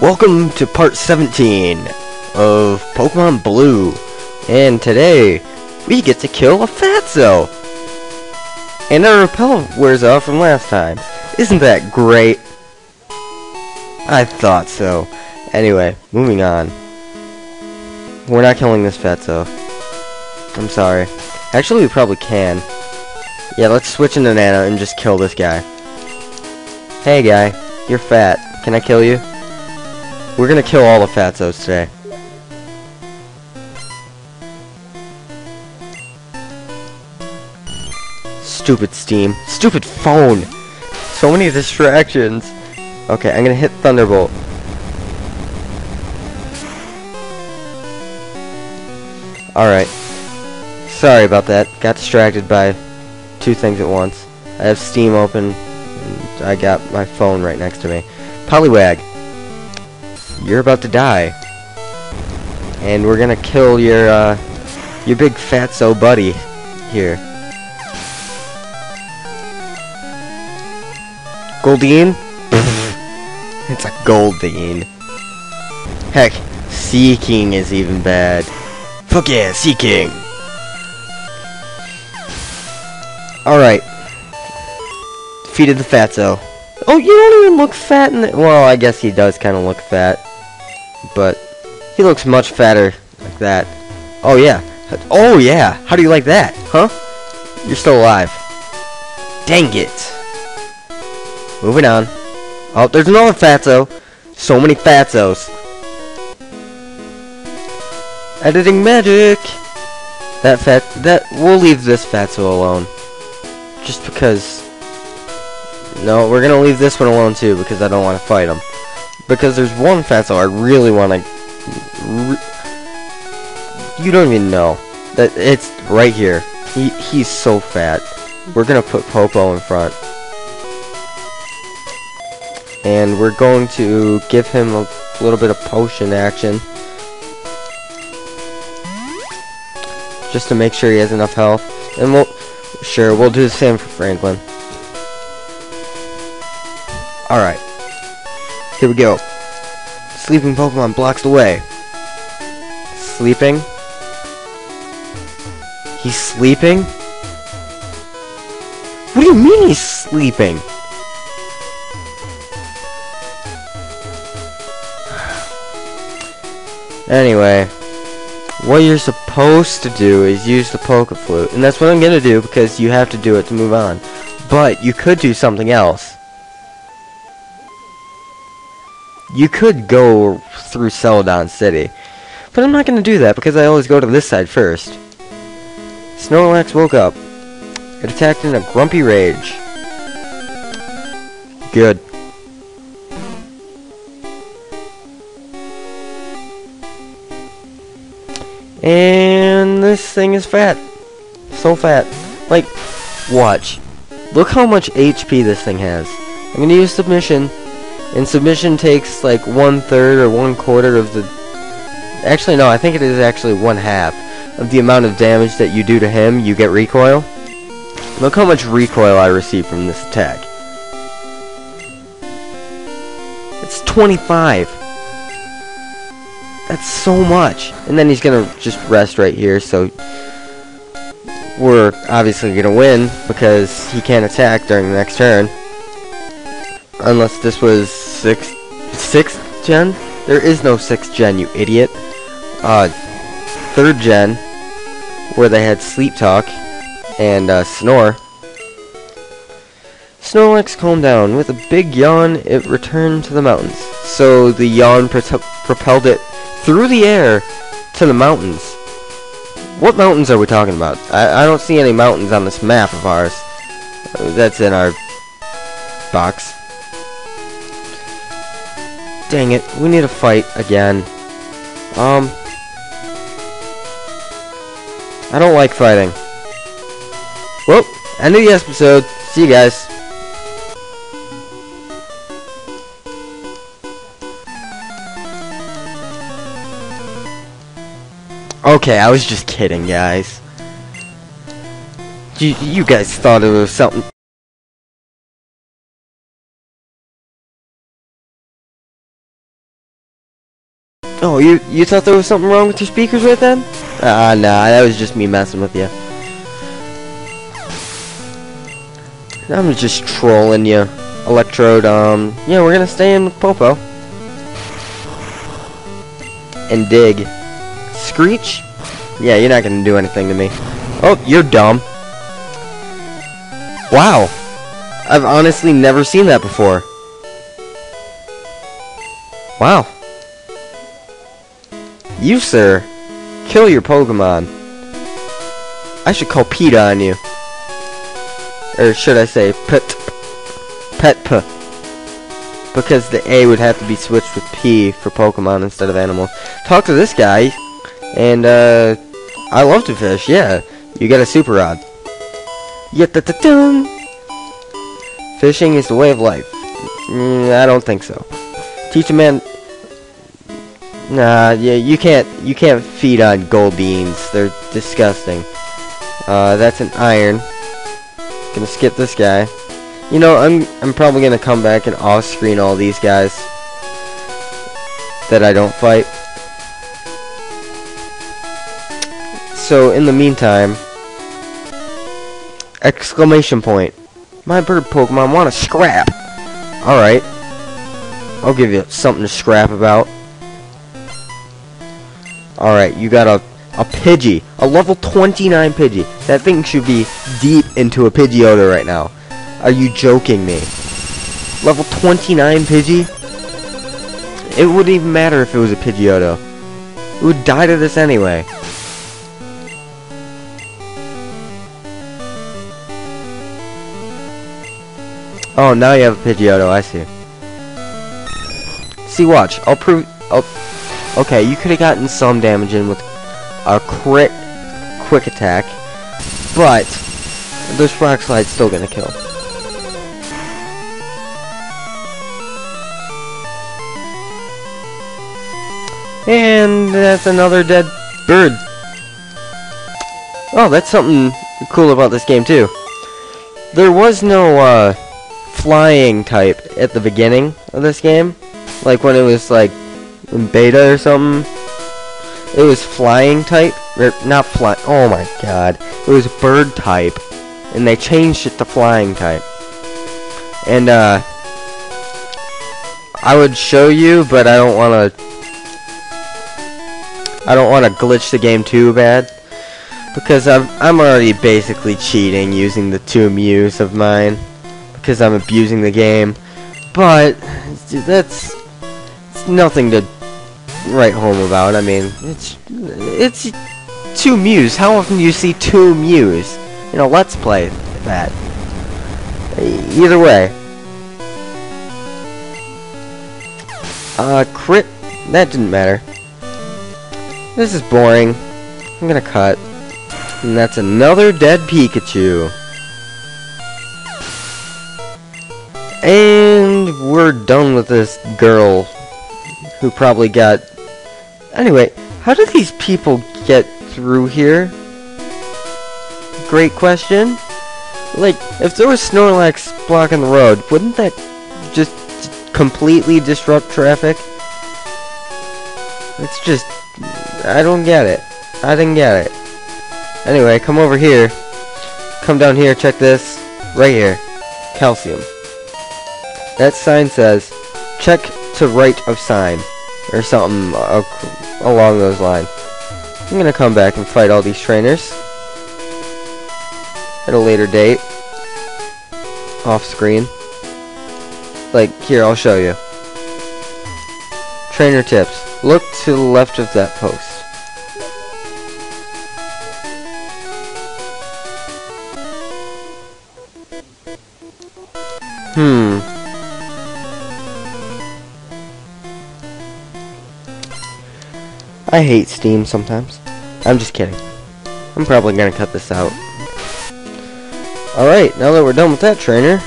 Welcome to part 17 of Pokemon Blue. And today, we get to kill a Fatso. And our repel wears off from last time. Isn't that great? I thought so. Anyway, moving on. We're not killing this Fatso. I'm sorry. Actually, we probably can. Yeah, let's switch into Nano and just kill this guy. Hey guy, you're fat. Can I kill you? We're gonna kill all the Fatsos today. Stupid Steam. Stupid phone! So many distractions. Okay, I'm gonna hit Thunderbolt. Alright. Sorry about that. Got distracted by two things at once. I have Steam open. And I got my phone right next to me. Poliwag. You're about to die. And we're gonna kill your, uh, your big fatso buddy here. Goldeen? it's a Goldeen. Heck, Seaking is even bad. Fuck yeah, Seaking! Alright. Defeated the Fatso. Oh, you don't even look fat in the- Well, I guess he does kind of look fat. But, he looks much fatter like that. Oh, yeah. Oh, yeah. How do you like that? Huh? You're still alive. Dang it. Moving on. Oh, there's another Fatso. So many Fatsos. Editing magic. That fat. That we'll leave this Fatso alone. Just because. No, we're gonna leave this one alone too because I don't want to fight him. Because there's one Fatso I really want to. You don't even know that it's right here. He he's so fat. We're gonna put Popo in front. And we're going to give him a little bit of potion action. Just to make sure he has enough health. And we'll... Sure, we'll do the same for Franklin. Alright. Here we go. Sleeping Pokemon blocks the way. Sleeping? He's sleeping? What do you mean he's sleeping? Anyway, what you're supposed to do is use the Poke Flute, and that's what I'm gonna do because you have to do it to move on. But you could do something else. You could go through Celadon City, but I'm not gonna do that because I always go to this side first. Snorlax woke up. It attacked in a grumpy rage. Good. And this thing is fat. So fat. Like, watch. Look how much HP this thing has. I'm gonna use submission. And submission takes like one third or one quarter of the... Actually, no, I think it is actually one half of the amount of damage that you do to him, you get recoil. Look how much recoil I receive from this attack. It's 25. That's so much. And then he's gonna just rest right here, so we're obviously gonna win because he can't attack during the next turn. Unless this was sixth sixth gen? There is no sixth gen, you idiot. Uh third gen where they had sleep talk and uh, snore. Snorlax calmed down. With a big yawn, it returned to the mountains. So the yawn pro propelled it through the air to the mountains. What mountains are we talking about? I, I don't see any mountains on this map of ours. That's in our box. Dang it, we need to fight again. Um, I don't like fighting. Well, end of the episode. See you guys. Okay, I was just kidding, guys. You, you guys thought it was something... Oh, you you thought there was something wrong with your speakers right then? Ah, nah, that was just me messing with you. I'm just trolling you. Electrode, um, yeah, we're gonna stay in with Popo. And dig. Screech? Yeah, you're not gonna do anything to me. Oh, you're dumb. Wow. I've honestly never seen that before. Wow. You, sir, kill your Pokemon. I should call PETA on you. Or should I say pet pet p because the A would have to be switched with P for Pokemon instead of animals. Talk to this guy, and uh, I love to fish. Yeah, you get a super rod. Da da dum. Fishing is the way of life. Mm, I don't think so. Teach a man. Nah, yeah, you can't. You can't feed on gold beans. They're disgusting. Uh, that's an iron. Gonna skip this guy. You know, I'm I'm probably gonna come back and off-screen all these guys that I don't fight. So in the meantime, exclamation point. My bird Pokemon want to scrap. Alright. I'll give you something to scrap about. Alright, you got a, a Pidgey. A level 29 Pidgey. That thing should be deep into a Pidgeotto right now. Are you joking me? Level 29 Pidgey? It wouldn't even matter if it was a Pidgeotto. It would die to this anyway. Oh, now you have a Pidgeotto, I see. See, watch. I'll prove... I'll, okay, you could have gotten some damage in with a crit quick attack, but this rock slide's still gonna kill. And that's another dead bird. Oh, that's something cool about this game, too. There was no, uh, flying type at the beginning of this game. Like, when it was, like, in beta or something. It was flying type. Or, not fly- oh my god. It was bird type. And they changed it to flying type. And, uh... I would show you, but I don't want to I don't want to glitch the game too bad. Because I'm, I'm already basically cheating using the two Mews of mine. Because I'm abusing the game. But, that's it's nothing to write home about. I mean, it's it's two Mews. How often do you see two Mews? You know, let's play that. Either way. Uh, crit, that didn't matter. This is boring. I'm gonna cut. And that's another dead Pikachu. And we're done with this girl who probably got... Anyway, how do these people get through here? Great question. Like, if there was Snorlax blocking the road, wouldn't that just completely disrupt traffic? It's just I don't get it. I didn't get it. Anyway, come over here. Come down here, check this. Right here. Calcium. That sign says, check to right of sign. Or something along those lines. I'm gonna come back and fight all these trainers. At a later date. Off screen. Like, here, I'll show you. Trainer tips. Look to the left of that post. I hate Steam sometimes. I'm just kidding. I'm probably gonna cut this out. Alright, now that we're done with that trainer,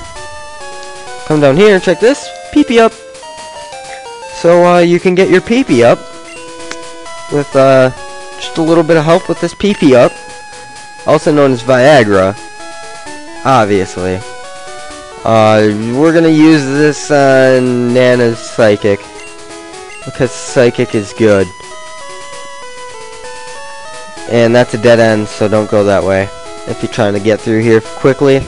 come down here, and check this, PP up. So, uh, you can get your PP up with, uh, just a little bit of help with this PP up, also known as Viagra, obviously. Uh, we're gonna use this on Nana's Psychic. Because Psychic is good. And that's a dead end, so don't go that way. If you're trying to get through here quickly.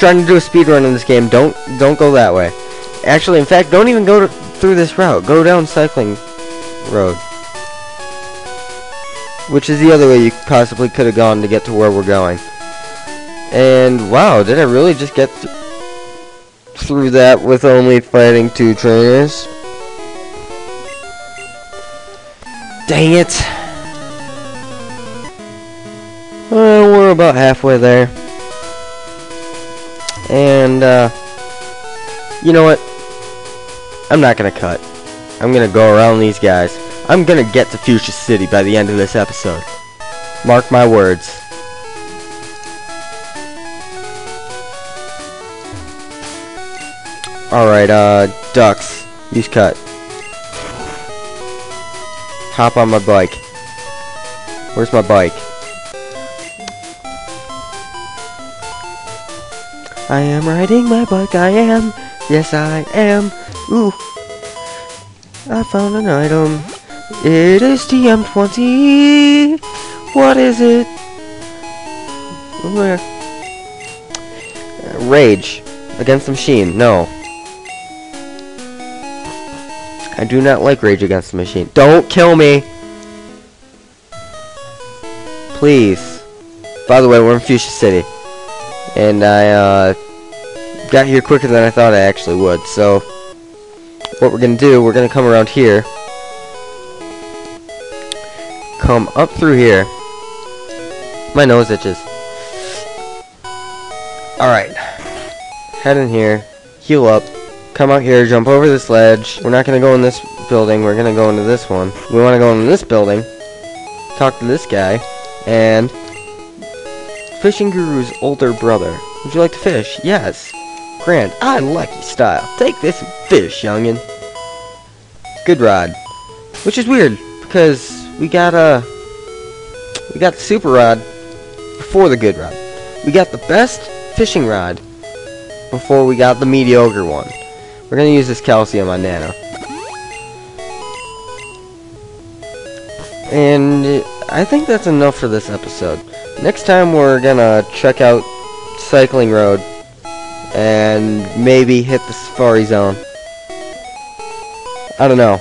trying to do a speed run in this game, don't don't go that way. Actually, in fact, don't even go to, through this route. Go down Cycling Road. Which is the other way you possibly could have gone to get to where we're going. And, wow, did I really just get th through that with only fighting two trainers? Dang it. We're about halfway there. And, uh, you know what? I'm not gonna cut. I'm gonna go around these guys. I'm gonna get to Fuchsia City by the end of this episode. Mark my words. Alright, uh, ducks. Use cut. Hop on my bike. Where's my bike? I am riding my bike, I am. Yes, I am. Ooh. I found an item. It is TM20. What is it? Where? Rage. Against the machine. No. I do not like Rage Against the Machine. Don't kill me! Please. By the way, we're in Fuchsia City. And I, uh, got here quicker than I thought I actually would. So, what we're to do, we're to come around here. Come up through here. My nose itches. Alright. Head in here. Heal up come out here, jump over this ledge. We're not to go in this building. We're to go into this one. We want to go into this building, talk to this guy, and Fishing Guru's older brother. Would you like to fish? Yes. Grant, I like your style. Take this fish, youngin. Good rod. Which is weird, because we got, uh, we got the super rod before the good rod. We got the best fishing rod before we got the mediocre one. We're gonna use this calcium on Nano. And I think that's enough for this episode. Next time we're gonna check out Cycling Road and maybe hit the Safari Zone. I don't know.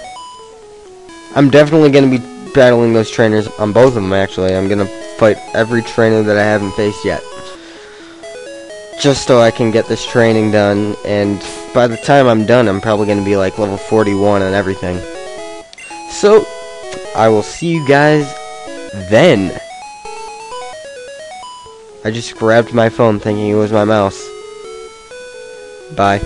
I'm definitely gonna be battling those trainers on both of them actually. I'm gonna fight every trainer that I haven't faced yet. Just so I can get this training done and by the time I'm done, I'm probably to be like level 41 and everything. So, I will see you guys then. I just grabbed my phone thinking it was my mouse. Bye.